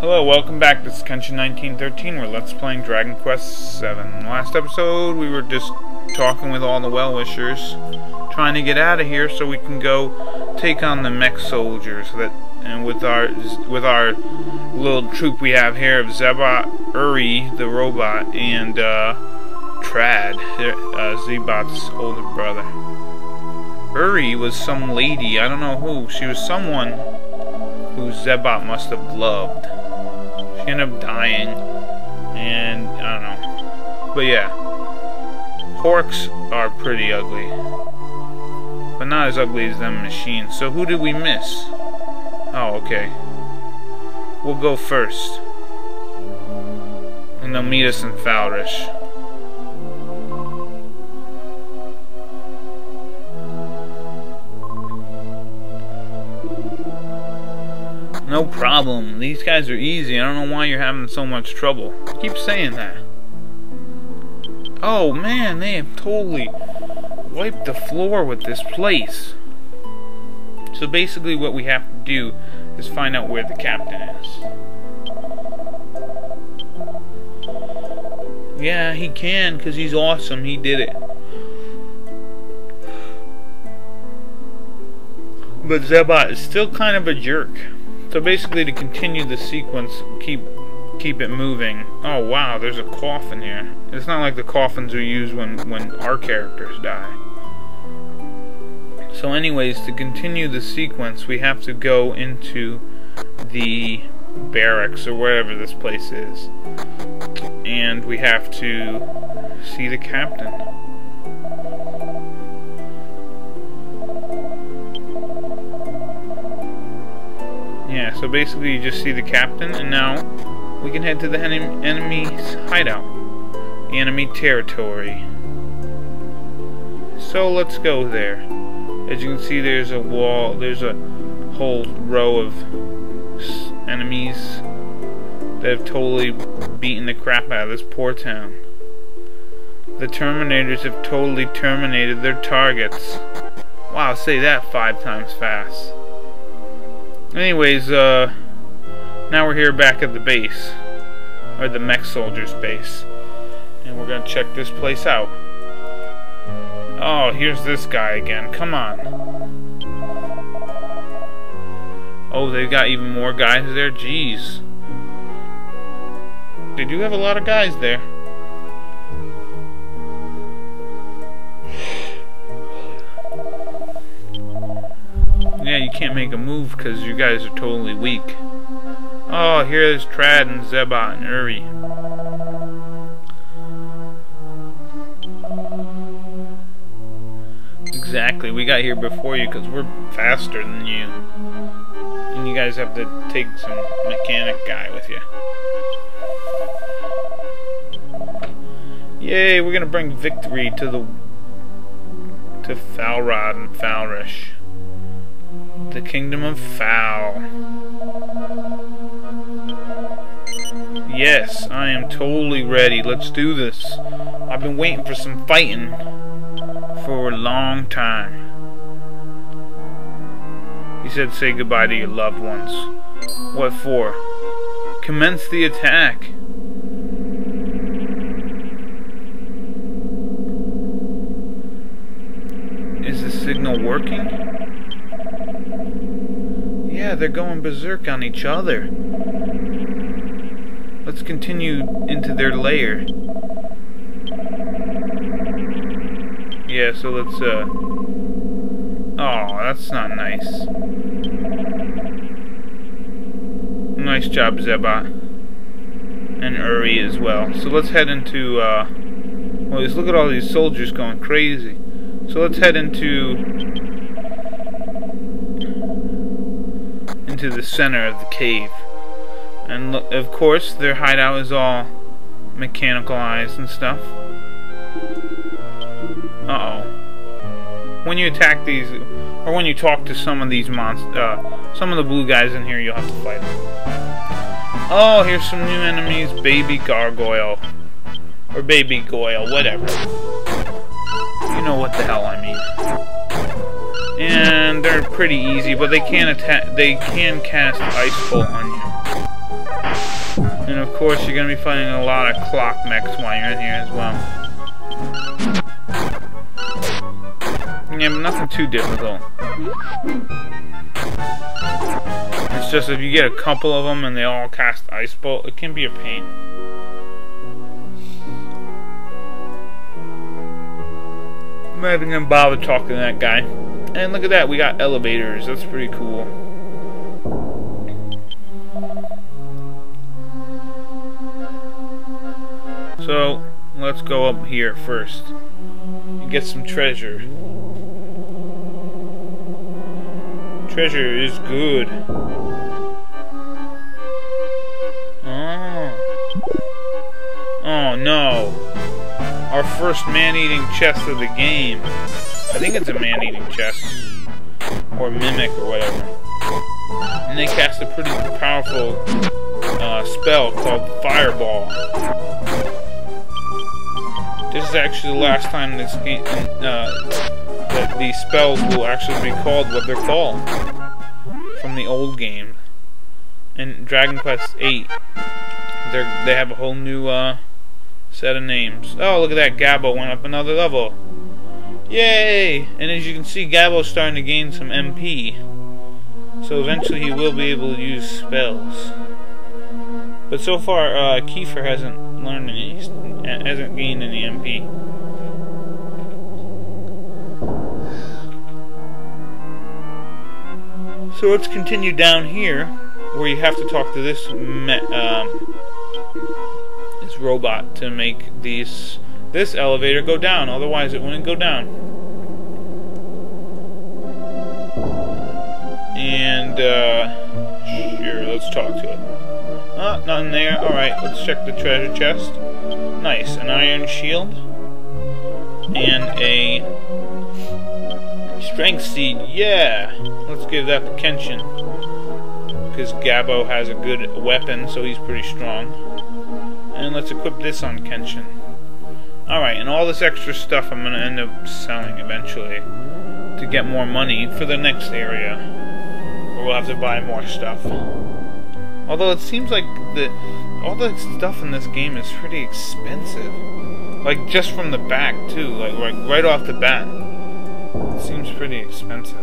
Hello, welcome back. This is Kenshin 1913. We're Let's Playing Dragon Quest VII. Last episode, we were just talking with all the well-wishers, trying to get out of here so we can go take on the mech soldiers that, and with our with our little troop we have here of Zebbot, Uri, the robot, and uh, Trad, uh, Zebbot's older brother. Uri was some lady, I don't know who. She was someone who Zebbot must have loved. Ended up dying, and I don't know. But yeah, Horks are pretty ugly, but not as ugly as them machines. So who did we miss? Oh, okay. We'll go first, and they'll meet us in Falrish. No problem. These guys are easy. I don't know why you're having so much trouble. Keep saying that. Oh man, they have totally wiped the floor with this place. So basically what we have to do is find out where the captain is. Yeah, he can because he's awesome. He did it. But Zebbot is still kind of a jerk. So basically, to continue the sequence, keep keep it moving. Oh wow, there's a coffin here. It's not like the coffins we use when when our characters die. So, anyways, to continue the sequence, we have to go into the barracks or wherever this place is, and we have to see the captain. So basically you just see the captain, and now we can head to the en enemy's hideout, the enemy territory. So let's go there. As you can see, there's a wall, there's a whole row of enemies that have totally beaten the crap out of this poor town. The Terminators have totally terminated their targets. Wow, say that five times fast. Anyways, uh, now we're here back at the base, or the mech soldiers base, and we're gonna check this place out. Oh, here's this guy again. Come on. Oh, they've got even more guys there? Jeez. They do have a lot of guys there. Can't make a move because you guys are totally weak. Oh, here's Trad and Zebbot and Uri. Exactly, we got here before you because we're faster than you. And you guys have to take some mechanic guy with you. Yay, we're gonna bring victory to the to Falrod and Falrish the kingdom of Fal. Yes, I am totally ready. Let's do this. I've been waiting for some fighting for a long time. He said say goodbye to your loved ones. What for? Commence the attack. Is the signal working? They're going berserk on each other. Let's continue into their lair. Yeah, so let's, uh... Oh, that's not nice. Nice job, Zebbot. And Uri as well. So let's head into, uh... Well, just look at all these soldiers going crazy. So let's head into into the center of the cave. And of course, their hideout is all mechanicalized and stuff. Uh-oh. When you attack these, or when you talk to some of these monsters, uh, some of the blue guys in here, you'll have to fight them. Oh, here's some new enemies, Baby Gargoyle. Or Baby Goyle, whatever. You know what the hell I mean and they're pretty easy, but they can attack. They can cast Ice Bolt on you. And of course, you're to be fighting a lot of clock mechs while you're in here as well. Yeah, but nothing too difficult. It's just if you get a couple of them and they all cast Ice Bolt, it can be a pain. I'm not even gonna bother talking to that guy. And look at that, we got elevators. That's pretty cool. So, let's go up here first. And get some treasure. Treasure is good. Oh. Oh no. Our first man-eating chest of the game. I think it's a man-eating chest. Or mimic or whatever. And they cast a pretty powerful uh, spell called Fireball. This is actually the last time this game, uh, that these spells will actually be called what they're called from the old game. In Dragon Quest VIII, they they have a whole new uh, set of names. Oh, look at that! Gabo went up another level. Yay! And as you can see, Gabo's starting to gain some MP. So eventually he will be able to use spells. But so far, uh, Kiefer hasn't learned any, hasn't gained any MP. So let's continue down here, where you have to talk to this um, this robot to make these this elevator go down. Otherwise, it wouldn't go down. And uh, sure, let's talk to it. Ah, nothing there. All right, let's check the treasure chest. Nice, an iron shield and a strength seed. Yeah. Let's give that to Kenshin. Because Gabo has a good weapon, so he's pretty strong. And let's equip this on Kenshin. Alright, and all this extra stuff I'm going to end up selling eventually to get more money for the next area. Where we'll have to buy more stuff. Although it seems like the all the stuff in this game is pretty expensive. Like just from the back too, like, like right off the bat. It seems pretty expensive.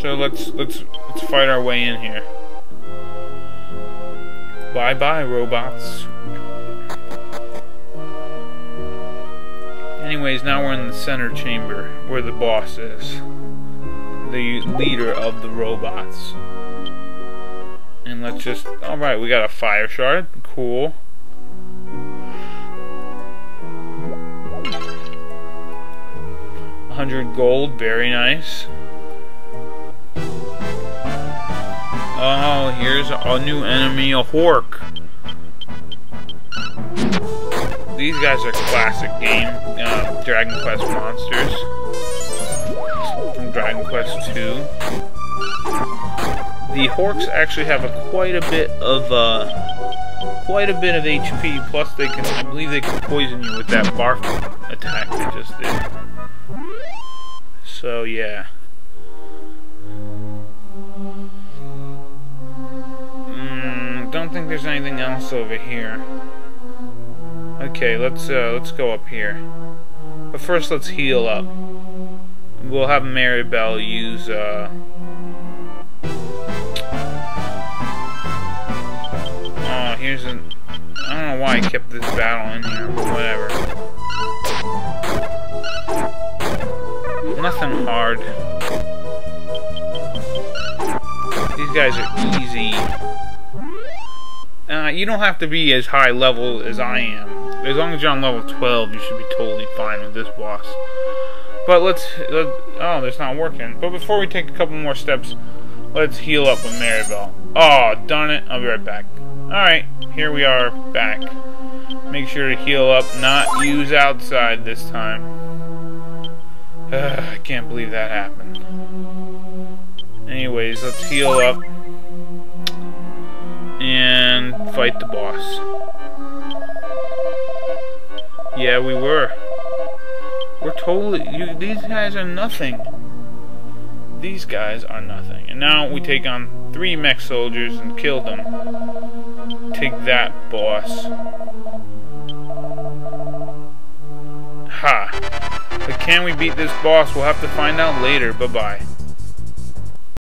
So let's let's let's fight our way in here. Bye bye robots. Anyways, now we're in the center chamber where the boss is. The leader of the robots. And let's just alright, we got a fire shard. Cool. Hundred gold, very nice. Oh, here's a new enemy, a Hork. These guys are classic game uh, Dragon Quest monsters from Dragon Quest 2. The Horks actually have a, quite a bit of uh, quite a bit of HP. Plus, they can I believe they can poison you with that barf attack they just did. So yeah. don't think there's anything else over here. Okay, let's uh, let's go up here. But first, let's heal up. We'll have Maribel use. Uh, oh, here's an. I don't know why I kept this battle in here, but whatever. Nothing hard. These guys are easy. Uh, you don't have to be as high level as I am. As long as you're on level 12, you should be totally fine with this boss. But let's... Let, oh, that's not working. But before we take a couple more steps, let's heal up with Maribel. Oh, darn it. I'll be right back. Alright, here we are back. Make sure to heal up, not use outside this time. Uh, I can't believe that happened. Anyways, let's heal up and fight the boss. Yeah, we were. We're totally... You, these guys are nothing. these guys are nothing. And now we take on three mech soldiers and kill them. Take that, boss. Ha! But can we beat this boss? We'll have to find out later. Bye-bye.